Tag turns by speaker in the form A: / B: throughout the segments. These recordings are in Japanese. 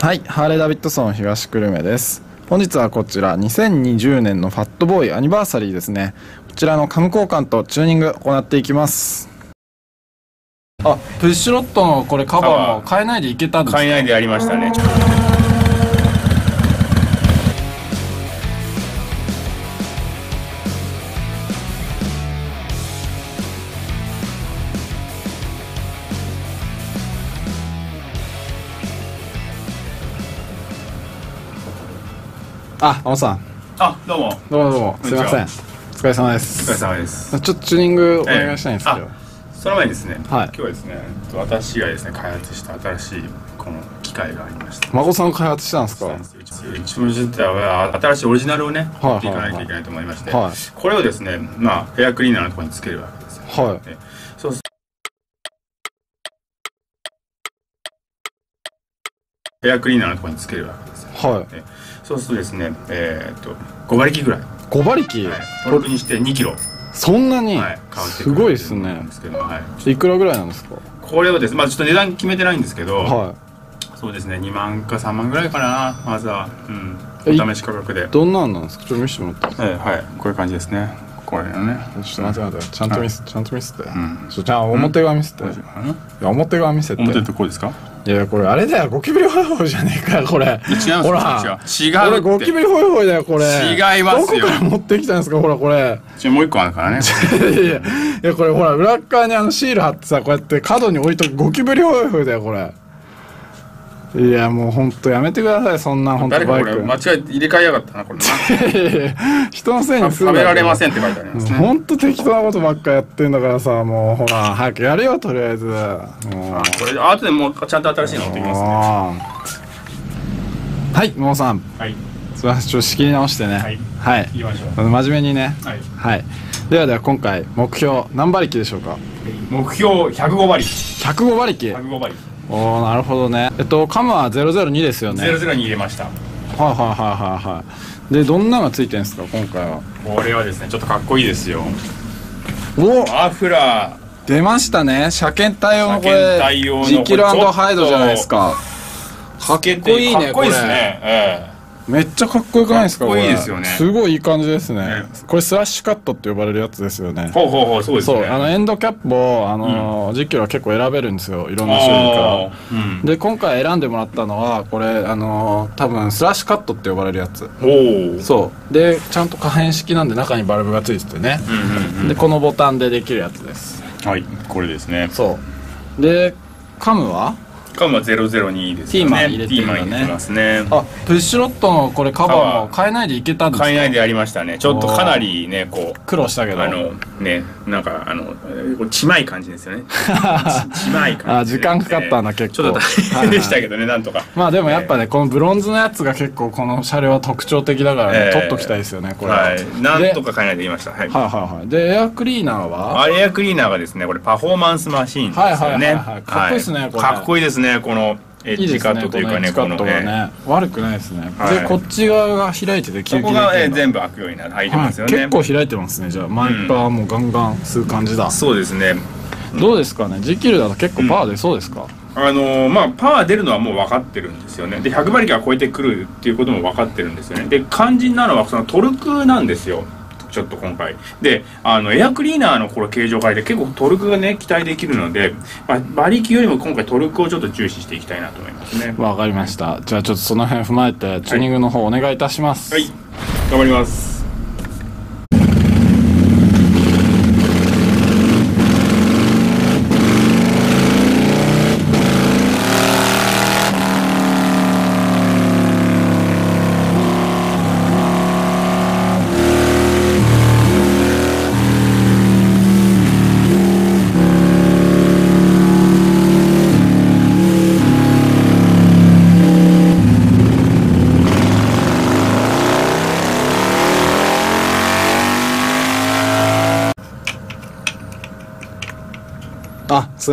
A: はい、ハーレー・ダビッドソン東久留米です。本日はこちら2020年のファットボーイアニバーサリーですね。こちらのカム交換とチューニング行っていきます。あ、プッシュロットのこれカバーも変えないでいけたんですか
B: 買えないでやりましたね。
A: あ、青さん、
B: あ、どうも。
A: どうもどうも、すいません。お疲れ様で
B: お疲れ
A: す。
B: 様です。
A: ちょっとチューニングお願いしたいんですけど。
B: えその前にですね、
A: はい
B: 今日はですね、私がですね、開発した新しいこの機械がありまして。
A: 孫さん開発したんですか？
B: 一文字自体は新しいオリジナルをね、
A: はい
B: 持っていかないといけないと思いまして、
A: はい
B: これをですね、まあ、ヘアクリーナーのところにつけるわけですよ。
A: はい。
B: でそうすヘアクリーナーのところにつけるわけですよ。
A: はい。
B: でそうするとですね、えーっと、5馬力ぐらい、
A: 5馬力、
B: はい、トルクにして2キロ、
A: そんなに、
B: はい、
A: すごいですね
B: ですけど、はい。
A: いくらぐらいなんですか？
B: これをですね、まあちょっと値段決めてないんですけど、
A: は
B: そうですね、2万か3万ぐらいかな、まずは。うん。
A: え
B: お試し価格で。
A: い。どんなんなんですか？ちょっと見せてもらっていいですか
B: はい、はい、こういう感じですね。これのね。
A: ちょっと待って待って、ちゃんと見せて、ちゃんと見せて。
B: ん
A: ちょじゃあ表側見せて。いや、表側見せて。
B: 表ってこうですか？
A: いや、これあれだよ、ゴキブリホイホイじゃねえかよ、これ。
B: 違います
A: ほら、
B: 違う違
A: ゴキブリホイホイだよ、これ。
B: 違いますよ
A: どこから持ってきたんですか、ほら、これ。
B: じもう一個あるからね。
A: いやこれほら、裏っ側にあのシール貼ってさ、こうやって角に置いとくゴキブリホイホイだよ、これ。いや、もうほんとやめてください、そんなほんと
B: 誰か
A: バイク。
B: これ間違えて入れ替えやがったな、これな。
A: いやいや人のせいにする
B: 食べられませ
A: ん
B: んって書いてありますね。
A: ほんと適当なことばっかやってんだからさもうほら早くやれよとりあえずもう
B: あこれ、後でもうちゃんと新しいの持ってきますね。
A: はいもうさん
B: はい。
A: すみませんちょっと仕切り直してね
B: はい
A: はい
B: 行きましょう。
A: 真面目にね
B: はい。
A: はいではでは今回目標何馬力でしょうか？
B: 目標105馬力。
A: 105馬力
B: 105馬力。
A: おおなるほどね。えっとカムは002ですよね。はい
B: 00に入れました。
A: はいはいはいはいでどんなのがついてるんですか今回は？
B: これはですね、ちょっとかっこいいですよ。
A: お
B: マフラー。
A: 出ましたね。車検対応のこれ。
B: 対応の
A: ジキハイドじゃないですか。かっこいいね
B: かっこいいですね。え
A: めっちゃかっこよくないですか
B: かっこいいですよね。
A: すごいいい感じですね。
B: ね。
A: これスラッシュカットって呼ばれるやつですよね。
B: えほうほうほう、そうですね。
A: そうあのエンドキャップをあの、10キロは結構選べるんですよいろんな種類から。
B: うん。
A: で今回選んでもらったのはこれあの多分スラッシュカットって呼ばれるやつ。
B: おお。
A: そう。でちゃんと可変式なんで中にバルブがついててね、
B: うんうんうん。
A: でこのボタンでできるやつです。
B: はい、これですね。
A: そう。でカムは
B: カムは002ですよね。
A: ピーマン入れてるんだね
B: ピーマン入れてますね。
A: あプッシュロットのこれカバーも変えないでいけたんですか
B: 買えないでやりましたね。ちょっとかなりね、こう。
A: 苦労したけど
B: あのねなんかあのちまい感じですよね。ちちまい感じで
A: あ時間かかったな結構。
B: ちょっと大変でしたけどねなんとか。
A: まあでもやっぱね、このブロンズのやつが結構この車両は特徴的だからね、
B: えー。
A: 取っときたいですよねこれは、
B: はい。なんと
A: か
B: か買えないで言いました。はい。
A: はいはいはい。でエアクリーナーは？
B: あエアクリーナーがですねこれパフォーマンスマシーンですよね。
A: はいはいはいはい。かっこいいですねこれ。
B: かっこいいですねこのエッジカットというかねこの
A: ね。悪くないですね、
B: はい。
A: でこっち側が開いてて
B: そこが、えー全
A: 部
B: 部開くようになる入ってますよね、
A: 結構開いてますね。じゃあマイパーもガンガン吸う感じだ、
B: そうですね。
A: どうですかね？G キルだと結構パワー出そうですか、
B: あのーまあパワー出るのはもう分かってるんですよね。で100馬力が超えてくるっていうことも分かってるんですよね。で肝心なのはそのトルクなんですよちょっと今回。であのエアクリーナーのこれ形状変えて結構トルクがね期待できるので、まあ、馬力よりも今回トルクをちょっと重視していきたいなと思いますね。
A: わかりました。じゃあちょっとその辺踏まえてチューニングの方お願いいたします、
B: はい。頑張ります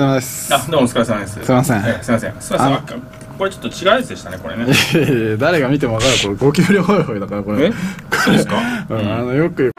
A: あすいません
B: あどうもお疲れ様です。
A: すいません。
B: えすいません。すいません。これちょっと違うやつでしたねこれね。
A: いやいや誰が見ても分かるこれゴキブリホイホイだからこれ
B: えそうですか？
A: うん、あのよく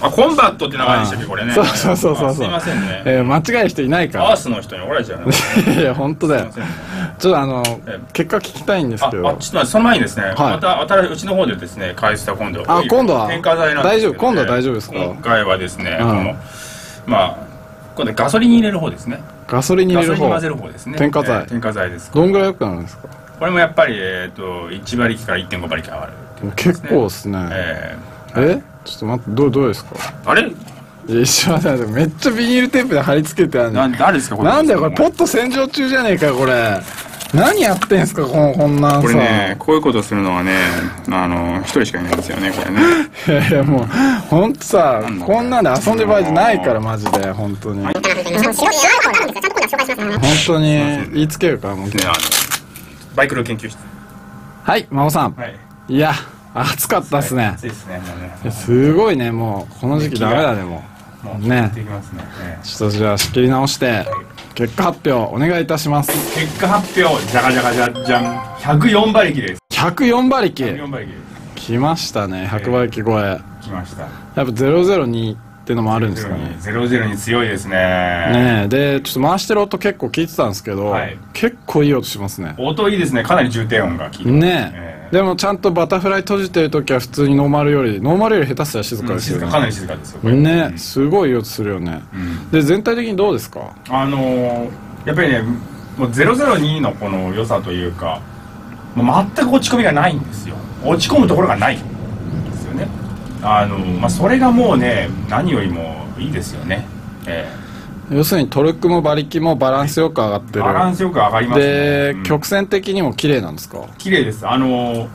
B: あコンバットって名前でしたっけこれね。
A: そうそうそうそう
B: あすいませんね。
A: えー間違える人いないか
B: アースの人に怒られちゃうな
A: ら いや本当だよ。
B: すいません。
A: ちょっとあの
B: え
A: 結果聞きたいんです
B: あ、あ
A: けど
B: ちょっと待って、その前にですね、
A: はい。
B: また新しいうちの方でですね、返した今度。
A: あ今度は？
B: 添加剤なんですけど、ね、
A: 大丈夫？今度は大丈夫ですか？
B: 今回はですね、
A: うん。
B: この、まあ、今度はガソリンに入れる方ですね。
A: ガソリン入れる方？
B: ソリンに混ぜる方ですね。
A: 添加剤。
B: えー添加剤です。
A: どんぐらい良くなるんですか？
B: これもやっぱり、えっ、と、1馬力から1.5馬力上がるっていうことです
A: 結
B: ね。
A: 構ですね。
B: え。
A: え？ちょっと待ってどうどうですか？
B: ーあれ？
A: いや一緒だめっちゃビニールテープで貼り付けてある
B: なん誰ですかこれ？
A: なんだよこれ。ポット洗浄中じゃねえかよこれ。何やってんすかこのこんなんさ
B: これね、こういうことするのはね、あの、一人しかいないんですよね、これね。
A: いやいやもうほんとさこんなんで遊んでる場合じゃないからマジで本当に。本当に言いつけるからもう。
B: ね、あの、バイクの研究室。
A: はい真央さん。
B: はい。
A: いや暑かったっすね。
B: 暑いですね、
A: すごいねもう。この時期ダメだねも
B: もう、
A: ね。ちょっとじゃあ仕切り直して結果発表お願いいたします。
B: 結果発表じゃがじゃがじゃじゃん104馬力です。
A: 104馬力
B: 104馬力で
A: 来ましたね100馬力超え。
B: す来ました。
A: やっぱ002ってのもあるんですかね。
B: 00に強いですね。
A: ねえ。でちょっと回してる音結構聞いてたんですけど、
B: はい。
A: 結構いい音しますね。
B: 音いいですね。かなり重低音が効いてます
A: ね。え
B: え
A: でもちゃんとバタフライ閉じてる時は普通にノーマルよりノーマルより下手したら静かですよね、
B: 静かかなり静かですよ。
A: ねすごいいい音するよね、
B: うん。
A: で全体的にどうですか？
B: あのーやっぱりねもう002のこの良さというかもう全く落ち込みがないんですよ。落ち込むところがないんですよね。あのまあそれがもうね何よりもいいですよね。え
A: 要するにトルクも馬力もバランスよく上がって
B: え
A: る。
B: バランスよく上がりますね。
A: で、
B: うん。
A: 曲線的にも綺麗なんですか？
B: 綺麗です。あの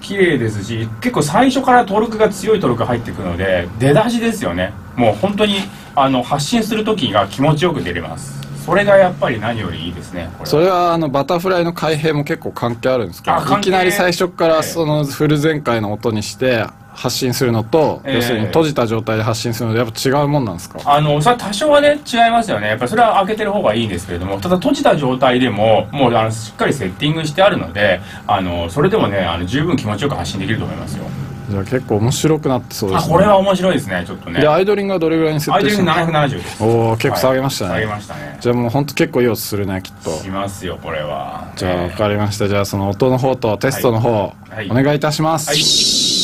B: 綺麗ですし結構最初からトルクが強いトルクが入ってくるので出だしですよね。もう本当にあの発信する時が気持ちよく出れます。それがやっぱり何よりいいですね
A: それはあのバタフライの開閉も結構関係あるんですか
B: あ関係。
A: いきなり最初か
B: ええ
A: らそのフル全開の音にして発信するのと、
B: ええ。
A: 要するに閉じた状態で発信するのでやっぱ違うもんなんですか？
B: あのそれは多少はね違いますよね。やっぱりそれは開けてる方がいいんですけれどもただ閉じた状態でももうあのしっかりセッティングしてあるのであのそれでもねあの十分気持ちよく発信できると思いますよ。
A: じゃあ結構面白くなってそうですね。
B: あこれは面白いですねちょっとね。
A: でアイドリングはどれぐらいに設
B: アイドリング
A: 定してるの
B: 770です。
A: おお結構下げましたね、
B: はい下げましたね。
A: じゃあもう本当結構いい音するねきっと。
B: しますよこれは。
A: じゃあ
B: えー
A: 分かりました。じゃあその音の方とテストの方、
B: はい。
A: お願いいたします、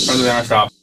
B: ありがとうございました。